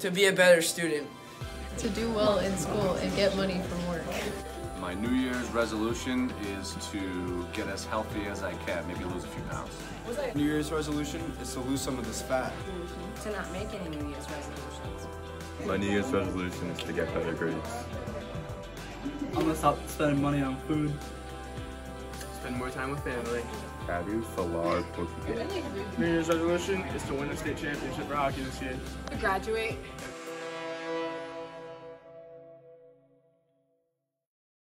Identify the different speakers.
Speaker 1: To be a better student.
Speaker 2: To do well in school and get money from work.
Speaker 3: My New Year's resolution is to get as healthy as I can, maybe lose a few pounds.
Speaker 4: New Year's resolution is to lose some of this fat.
Speaker 5: To not make any New Year's resolutions.
Speaker 6: My New Year's resolution is to get better grades.
Speaker 7: I'm gonna stop spending money on food.
Speaker 8: Spend more time with family.
Speaker 6: Adding falar Portuguese.
Speaker 8: New Year's resolution is to win a state championship for hockey this year.
Speaker 5: To graduate